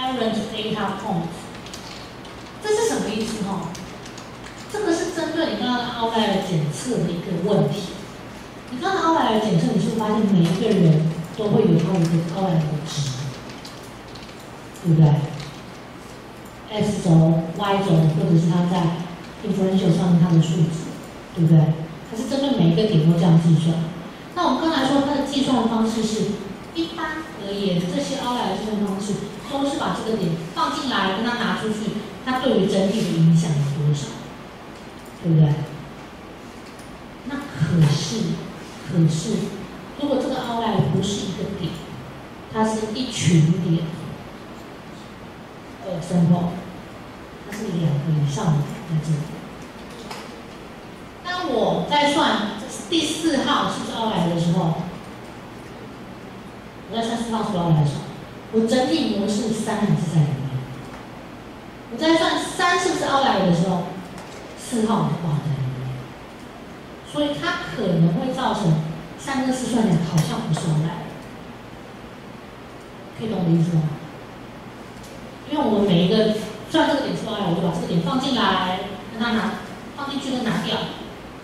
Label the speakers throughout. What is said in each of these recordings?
Speaker 1: errant data point，。这是什么意思哈？这个是针对你刚刚 outlier 检测的一个问题。你刚刚 outlier 检测，你是发现每一个人都会有他的一个 O M 的值，对不对？x 轴、y 轴，或者是它在 differential 上面它的数值，对不对？它是针对每一个点都这样计算。那我们刚才说它的计算方式是，一般而言，这些 outlier 计算方式都是把这个点放进来，跟它拿出去，它对于整体的影响有多少？对不对？那可是，可是，如果这个凹来不是一个点，它是一群点，呃，什么它是两个以上的在这里。当我在算第四号是不是凹来的时候，我在算四号是不是 outlier 的时候，我整体模式三还是在里面？我在算三是不是奥莱尔的时候？四号挂在里面，所以它可能会造成三跟四算起来好像不是很来，可以懂我的意思吗？因为我们每一个算这个点是多少，我就把这个点放进来，看它拿放进去跟拿掉，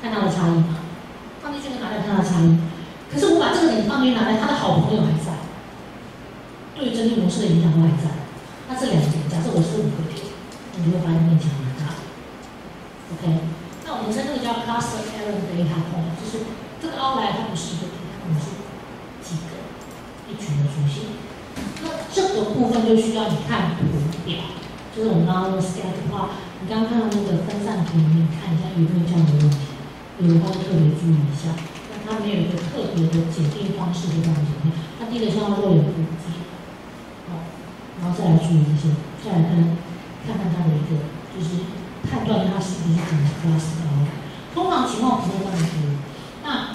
Speaker 1: 看它的差异吗。放进去跟拿掉看它的差异。可是我把这个点放进来，他的好朋友还在，对整体模式的影响都还在。那这两点，假设我是五个点，你就会发现面积很大。OK，那我们称这个叫 cluster error data point，就是这个 outlier 它不是一个点，它可能是几个一群的出现。那这个部分就需要你看图表，就是我们刚刚说 scatter 的话，你刚刚看到那个分散图里面看一下有没有这样的问题，有的话就特别注意一下。那它没有一个特别的检定方式就这样检定，它第一个先要肉眼估计，好，然后再来注意这些，再来看看看它的一个就是。判断它是不是整个 class 的 outlier，通常情况不会这样子。那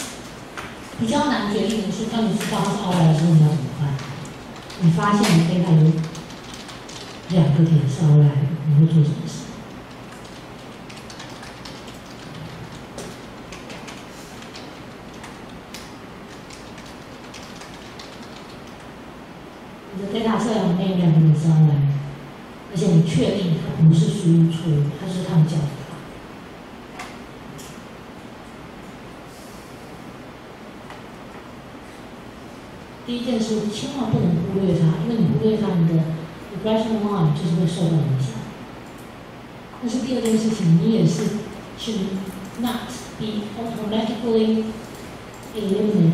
Speaker 1: 比较难决定的是，当你知道它是 outlier 时候，你要怎么办？你发现你 data 有两个点是 outlier，你会做什么事？你的 data 测量里面有两个点是 outlier。而且你确定他不是输入错误，他是他们教的。第一件事，千万不能忽略它，因为你忽略它，你的 regression line 就是会受到影响。但是第二件事情，你也是去 not be automatically eliminated，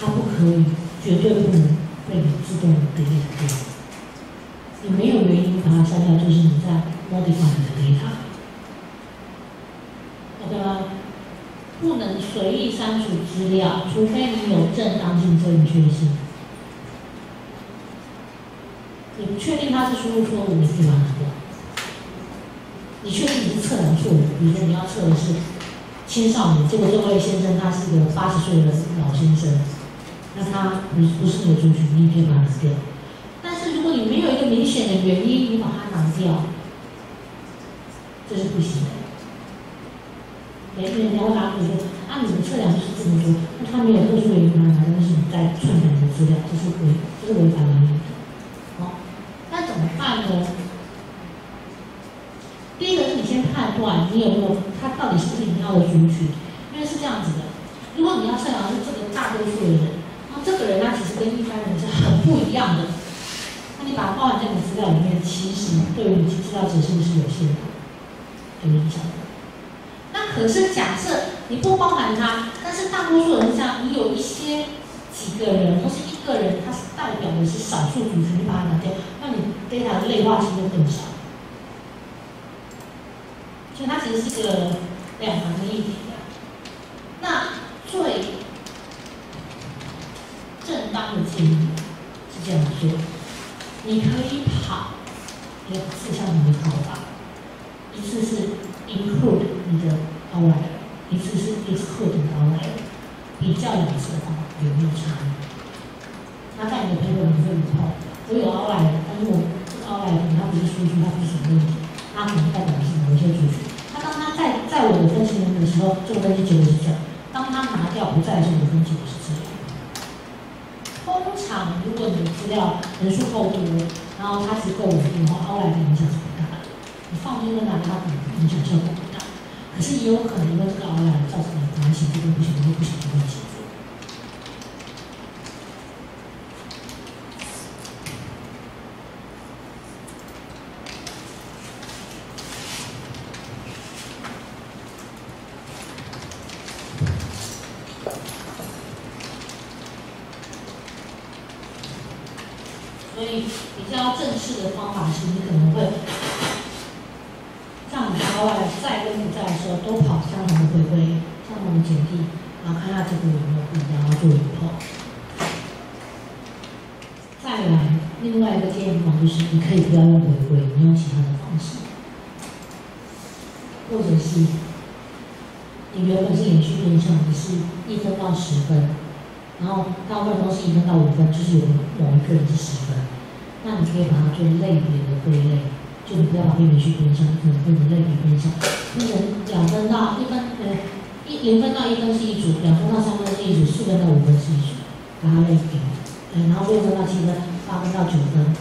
Speaker 1: 它不可以，绝对不能被自动的 delete 掉。你没有原因把它删掉，就是你在 modify 你的 data，OK 吗？不能随意删除资料，除非你有正当性、正确性。你不确定它是输入错误，你可以把它拿掉。你确定你是测量错误，比如说你要测的是青少年，结果这位先生他是一个八十岁的老先生，那他不不是你的族群，你可以把它撕掉。但是如果你没有一个明显的原因，你把它拿掉，这是不行的。别人家会答复说：“啊，你的测量就是这么多，那他没有特殊原因把它拿掉，是你在篡改你的资料，这是违，这是违反伦理的。”好，那怎么办呢？第一个是你先判断你有没有，他到底是不是你要的族群，因为是这样子的。如果你要测量是这个大多数的人，跟一般人是很不一样的。那你把它包含在你资料里面，其实对于你资料解析是有限的，有影响的。那可是假设你不包含它，但是大多数人像，你有一些几个人或是一个人，他是代表的是少数族群，你把它拿掉，那你 data 的类化性就更少。所以它其实是个两难的议题的。那最建议是这样做。你可以跑两次像你的跑法，一次是 include 你的 outlier，一次是 exclude 你的 outlier，比较两次的话有没有差异？那在你的 paper 里面跑，我有 outlier，但是我这个 outlier 它不是数据，它不是什么问题，它可能代表的是某一些数据。那当它在在我的分析里面的时候，这个分析结果是这样；当它拿掉不在的时候，我的分析结果是这样。如果你的资料人数够多，然后它是够稳定的话，后来的影响是不大的。你放进那它可能影响效果不大，可是也有可能因为这个凹来造成你可能写这个不行，就不行就会写所以比较正式的方法是，你可能会让你国外在跟不在的时候都跑相同的回归、相同的检地，然后看下这个有没有不一样，然后做以后。再来，另外一个建议方就是，你可以不要用回归，你用其他的方式，或者是你原本是连续变项，你是一分到十分。然后大部分都是一分到五分，就是有某一个人是十分，那你可以把它做类别的归类，就你不要把变连续变项，你可能变成类别变项，变成两分到一分，呃，一零分到一分是一组，两分到三分是一组，四分到五分是一组，把它类别，嗯，然后六分到七分，八分到九分，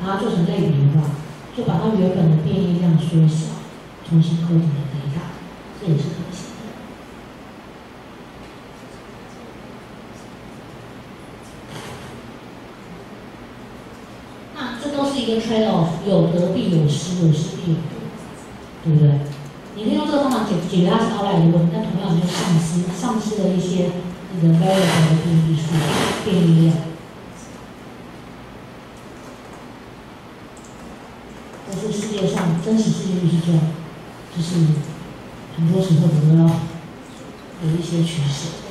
Speaker 1: 把它做成类别的话，就把它原本的变异量缩小，重新构建的 data，这也是可行。一个 trade off，有得必有失，有失必有得，对不对？你可以用这个方法解解决它是偷懒的问题，但同样你就丧失丧失了一些你的 variable 的变异数、变异量。但是世界上真实世界就是这样，就是很多时候我们要有一些取舍。